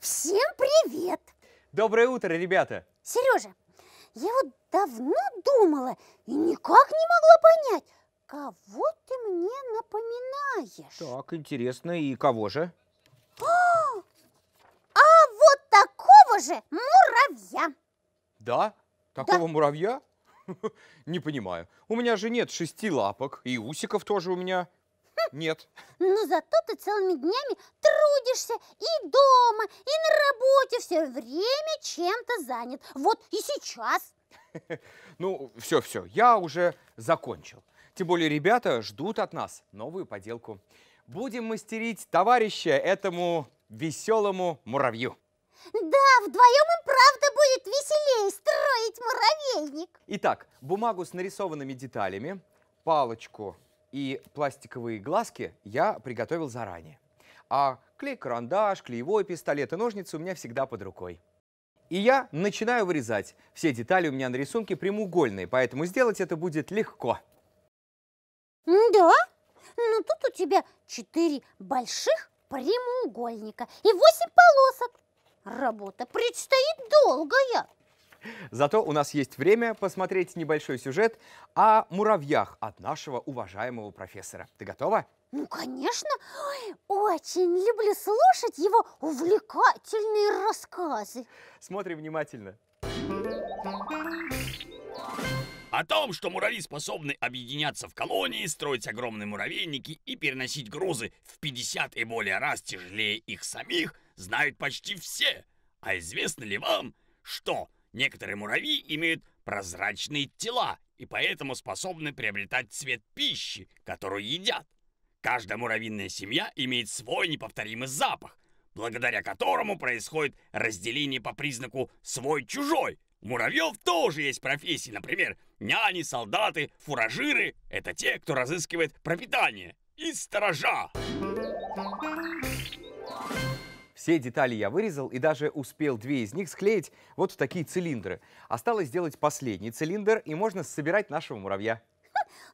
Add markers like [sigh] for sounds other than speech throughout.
Всем привет! Доброе утро, ребята! Сережа, я вот давно думала и никак не могла понять, кого ты мне напоминаешь. Так, интересно, и кого же? А вот такого же муравья. Да? Такого муравья? [laughs] Не понимаю. У меня же нет шести лапок, и усиков тоже у меня нет. Но зато ты целыми днями трудишься и дома, и на работе, все время чем-то занят. Вот и сейчас. [laughs] Ну, все-все, я уже закончил. Тем более ребята ждут от нас новую поделку. Будем мастерить товарища этому веселому муравью. Да, вдвоем им правда будет веселее строить муравейник. Итак, бумагу с нарисованными деталями, палочку и пластиковые глазки я приготовил заранее. А клей-карандаш, клеевой пистолет и ножницы у меня всегда под рукой. И я начинаю вырезать. Все детали у меня на рисунке прямоугольные, поэтому сделать это будет легко. Да? Ну тут у тебя четыре больших прямоугольника и восемь полосок. Работа предстоит долгая. Зато у нас есть время посмотреть небольшой сюжет о муравьях от нашего уважаемого профессора. Ты готова? Ну, конечно. Ой, очень люблю слушать его увлекательные рассказы. Смотрим внимательно. О том, что муравьи способны объединяться в колонии, строить огромные муравейники и переносить грузы в 50 и более раз тяжелее их самих, знают почти все. А известно ли вам, что некоторые муравьи имеют прозрачные тела и поэтому способны приобретать цвет пищи, которую едят? Каждая муравьиная семья имеет свой неповторимый запах, благодаря которому происходит разделение по признаку «свой-чужой», у муравьев тоже есть профессии, например, няни, солдаты, фуражиры. Это те, кто разыскивает пропитание. И сторожа. Все детали я вырезал и даже успел две из них склеить вот в такие цилиндры. Осталось сделать последний цилиндр, и можно собирать нашего муравья.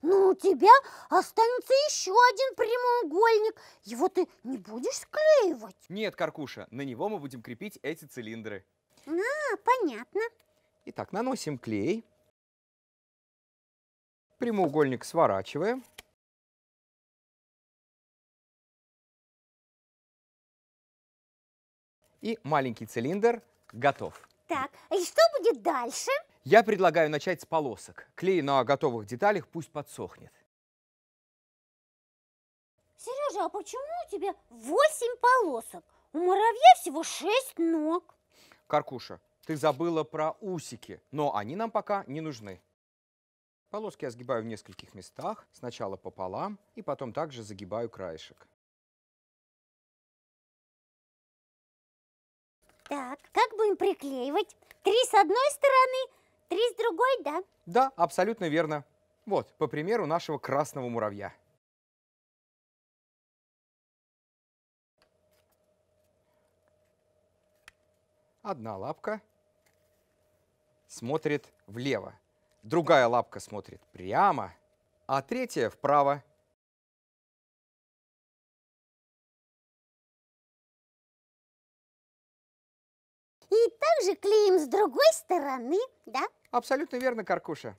Ну, у тебя останется еще один прямоугольник. Его ты не будешь склеивать? Нет, Каркуша, на него мы будем крепить эти цилиндры. А, понятно. Итак, наносим клей. Прямоугольник сворачиваем. И маленький цилиндр готов. Так, и что будет дальше? Я предлагаю начать с полосок. Клей на готовых деталях пусть подсохнет. Сережа, а почему у тебя 8 полосок? У муравья всего 6 ног. Каркуша, ты забыла про усики, но они нам пока не нужны. Полоски я сгибаю в нескольких местах, сначала пополам и потом также загибаю краешек. Так, как будем приклеивать? Три с одной стороны, три с другой, да? Да, абсолютно верно. Вот, по примеру нашего красного муравья. Одна лапка смотрит влево, другая лапка смотрит прямо, а третья вправо. Также клеим с другой стороны, да? Абсолютно верно, Каркуша.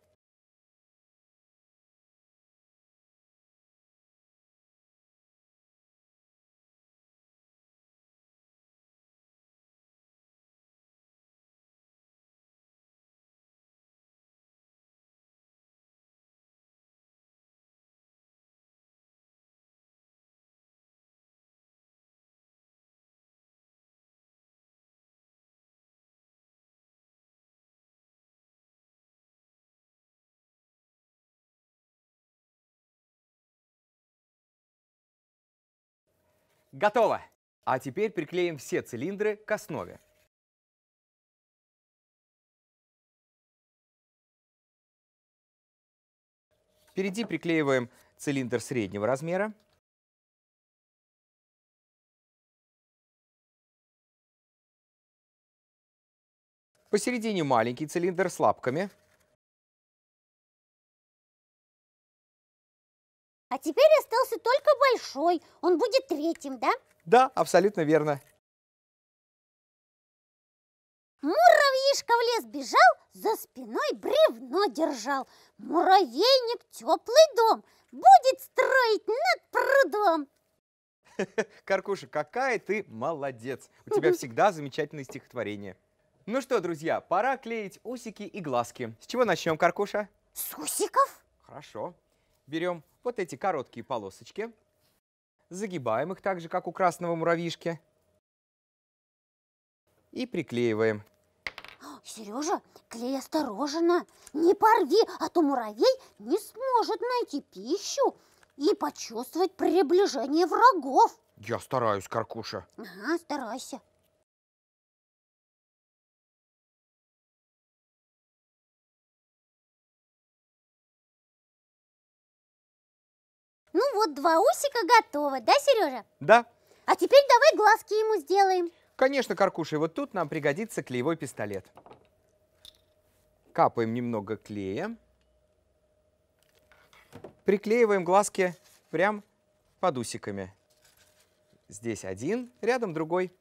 Готово! А теперь приклеим все цилиндры к основе. Впереди приклеиваем цилиндр среднего размера. Посередине маленький цилиндр с лапками. А теперь остался только большой. Он будет третьим, да? Да, абсолютно верно. Мишка в лес бежал, за спиной бревно держал. Муравейник теплый дом будет строить над прудом. [laughs] Каркуша, какая ты молодец. У тебя [laughs] всегда замечательное стихотворение. Ну что, друзья, пора клеить усики и глазки. С чего начнем, Каркуша? С усиков? Хорошо. Берем вот эти короткие полосочки, загибаем их так же, как у красного муравьишки, и приклеиваем. [gasps] Сережа, клей осторожно, не порви, а то муравей не сможет найти пищу и почувствовать приближение врагов. Я стараюсь, Каркуша. Ага, старайся. Вот, два усика готово, да, Сережа? Да, А теперь давай глазки ему сделаем. конечно, Каркуша, и вот тут нам пригодится клеевой пистолет. Капаем немного клея. Приклеиваем глазки прям под усиками. Здесь один, рядом другой.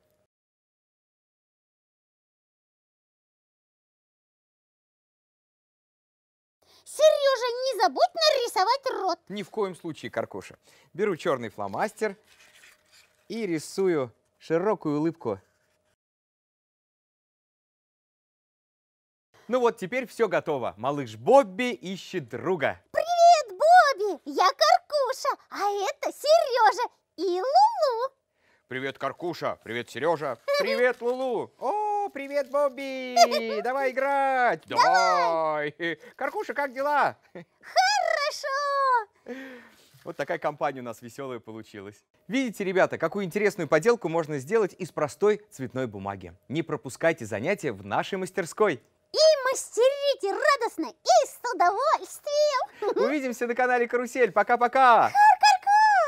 Забудь нарисовать рот. Ни в коем случае, Каркуша. Беру черный фломастер и рисую широкую улыбку. Ну вот, теперь все готово. Малыш Бобби ищет друга. Привет, Бобби! Я Каркуша, а это Сережа и Лулу. Привет, Каркуша. Привет, Сережа. Привет, Лулу. О, привет, Бобби. [laughs] Давай играть. Давай. Каркуша, как дела? Хорошо. Вот такая компания у нас веселая получилась. Видите, ребята, какую интересную поделку можно сделать из простой цветной бумаги. Не пропускайте занятия в нашей мастерской. И мастерите радостно и с удовольствием. Увидимся на канале Карусель. Пока-пока.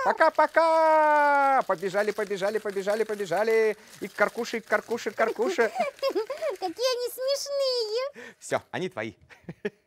Пока-пока. Побежали, побежали, побежали, побежали. И каркуши, каркуши, каркуши. [laughs] Какие они смешные. Все, они твои. [laughs]